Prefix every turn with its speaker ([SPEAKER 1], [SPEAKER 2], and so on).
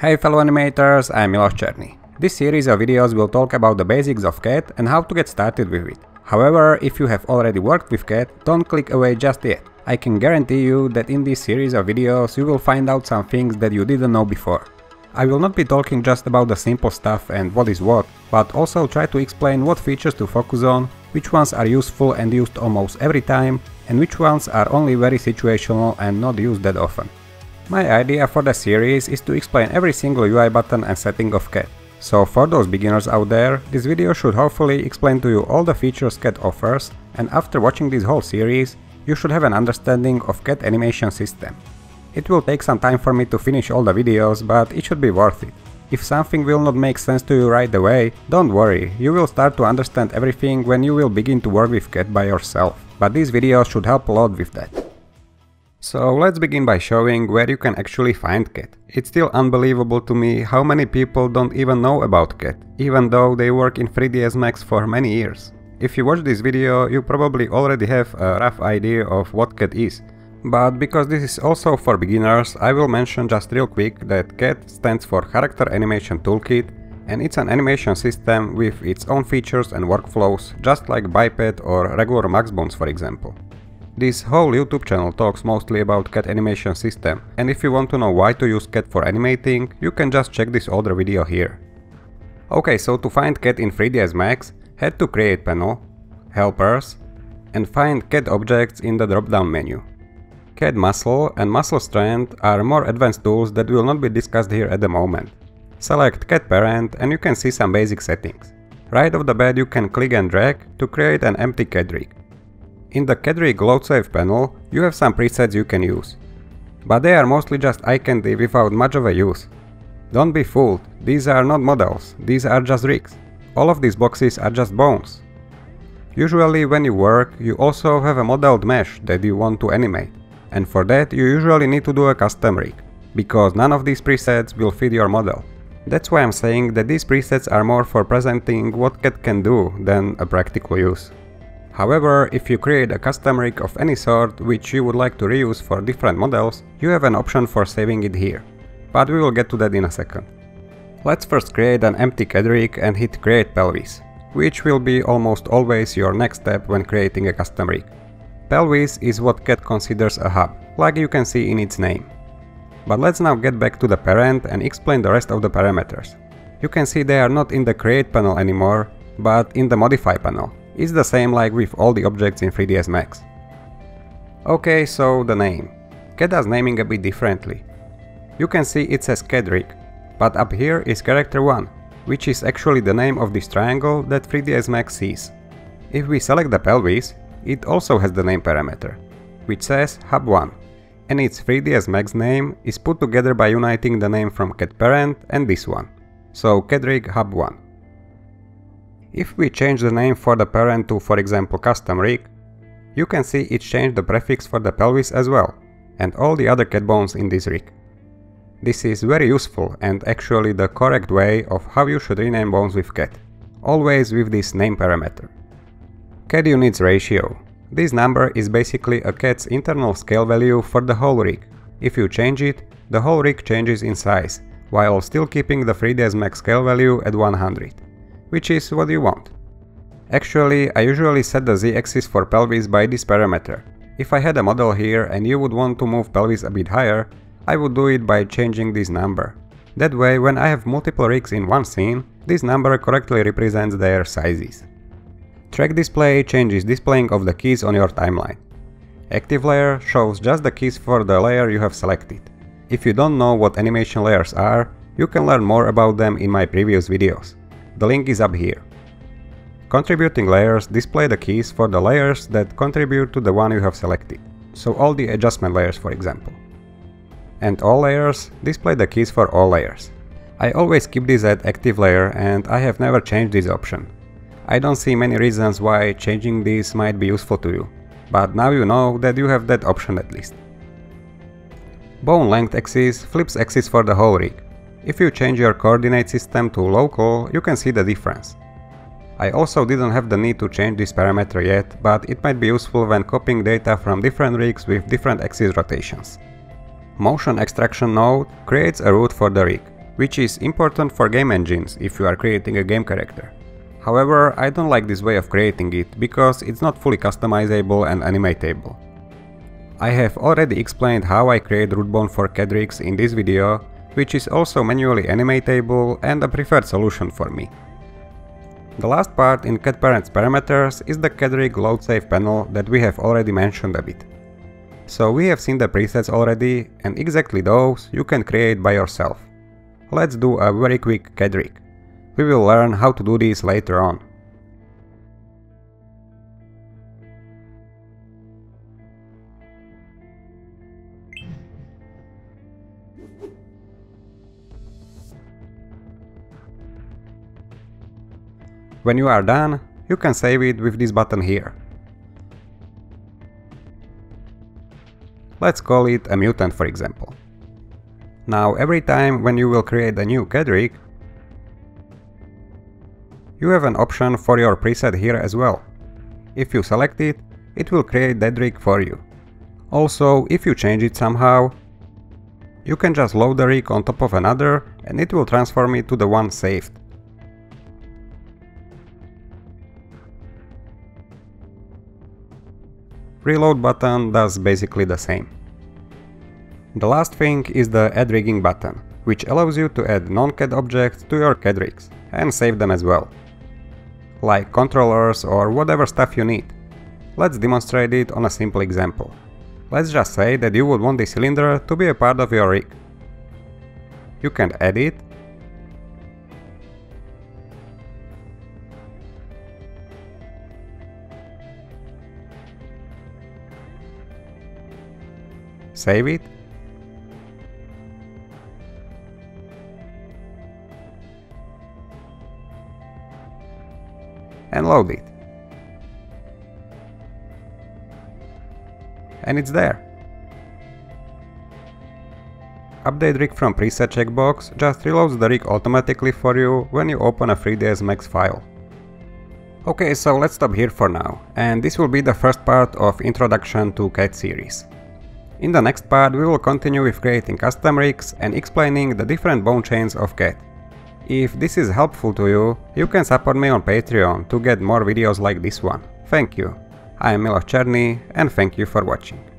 [SPEAKER 1] Hey fellow animators, I'm Miloš Černý. This series of videos will talk about the basics of CAT and how to get started with it. However, if you have already worked with CAT, don't click away just yet. I can guarantee you that in this series of videos you will find out some things that you didn't know before. I will not be talking just about the simple stuff and what is what, but also try to explain what features to focus on, which ones are useful and used almost every time, and which ones are only very situational and not used that often. My idea for the series is to explain every single UI button and setting of CAT. So for those beginners out there, this video should hopefully explain to you all the features CAT offers and after watching this whole series, you should have an understanding of CAT animation system. It will take some time for me to finish all the videos, but it should be worth it. If something will not make sense to you right away, don't worry, you will start to understand everything when you will begin to work with CAT by yourself. But these videos should help a lot with that. So let's begin by showing where you can actually find CAT. It's still unbelievable to me how many people don't even know about CAT, even though they work in 3ds Max for many years. If you watch this video, you probably already have a rough idea of what CAT is. But because this is also for beginners, I will mention just real quick that CAT stands for Character Animation Toolkit and it's an animation system with its own features and workflows, just like Biped or regular Maxbones for example. This whole YouTube channel talks mostly about cat animation system, and if you want to know why to use cat for animating, you can just check this older video here. Okay, so to find cat in 3ds Max, head to Create panel, Helpers, and find cat objects in the drop-down menu. CAT Muscle and Muscle Strand are more advanced tools that will not be discussed here at the moment. Select CATParent and you can see some basic settings. Right off the bat you can click and drag to create an empty CAT rig. In the CAT Rig Load Save panel, you have some presets you can use. But they are mostly just eye candy without much of a use. Don't be fooled, these are not models, these are just rigs. All of these boxes are just bones. Usually when you work, you also have a modeled mesh that you want to animate. And for that you usually need to do a custom rig, because none of these presets will fit your model. That's why I'm saying that these presets are more for presenting what CAT can do than a practical use. However, if you create a custom rig of any sort which you would like to reuse for different models, you have an option for saving it here. But we will get to that in a second. Let's first create an empty CAT rig and hit create pelvis, which will be almost always your next step when creating a custom rig. Pelvis is what CAT considers a hub, like you can see in its name. But let's now get back to the parent and explain the rest of the parameters. You can see they are not in the create panel anymore, but in the modify panel. It's the same like with all the objects in 3ds Max. Okay, so the name. Keda's naming a bit differently. You can see it says rig, but up here is character 1, which is actually the name of this triangle that 3ds Max sees. If we select the pelvis, it also has the name parameter, which says hub1, and its 3ds Max name is put together by uniting the name from CAT parent and this one, so CAT hub1. If we change the name for the parent to for example custom rig, you can see it changed the prefix for the pelvis as well, and all the other cat bones in this rig. This is very useful and actually the correct way of how you should rename bones with cat, always with this name parameter. Cat units ratio. This number is basically a cat's internal scale value for the whole rig. If you change it, the whole rig changes in size, while still keeping the 3ds Max scale value at 100 which is what you want. Actually, I usually set the z-axis for pelvis by this parameter. If I had a model here and you would want to move pelvis a bit higher, I would do it by changing this number. That way, when I have multiple rigs in one scene, this number correctly represents their sizes. Track display changes displaying of the keys on your timeline. Active layer shows just the keys for the layer you have selected. If you don't know what animation layers are, you can learn more about them in my previous videos. The link is up here. Contributing layers display the keys for the layers that contribute to the one you have selected, so all the adjustment layers for example. And all layers display the keys for all layers. I always keep this at active layer and I have never changed this option. I don't see many reasons why changing this might be useful to you, but now you know that you have that option at least. Bone length axis flips axis for the whole rig, if you change your coordinate system to local, you can see the difference. I also didn't have the need to change this parameter yet, but it might be useful when copying data from different rigs with different axis rotations. Motion extraction node creates a root for the rig, which is important for game engines if you are creating a game character. However, I don't like this way of creating it, because it's not fully customizable and animatable. I have already explained how I create rootbone for CAT rigs in this video, which is also manually animatable and a preferred solution for me. The last part in CATParent's parameters is the CAT rig load save panel that we have already mentioned a bit. So we have seen the presets already and exactly those you can create by yourself. Let's do a very quick CAT rig. We will learn how to do this later on. When you are done, you can save it with this button here. Let's call it a mutant for example. Now every time when you will create a new CAT rig, you have an option for your preset here as well. If you select it, it will create that rig for you. Also, if you change it somehow, you can just load the rig on top of another and it will transform it to the one saved. Reload button does basically the same. The last thing is the add rigging button, which allows you to add non-CAT objects to your CAT rigs and save them as well. Like controllers or whatever stuff you need. Let's demonstrate it on a simple example. Let's just say that you would want the cylinder to be a part of your rig. You can add it Save it. And load it. And it's there. Update rig from preset checkbox just reloads the rig automatically for you when you open a 3ds Max file. Okay, so let's stop here for now, and this will be the first part of Introduction to CAT series. In the next part we will continue with creating custom rigs and explaining the different bone chains of cat. If this is helpful to you, you can support me on Patreon to get more videos like this one. Thank you. I am Miloš Černý and thank you for watching.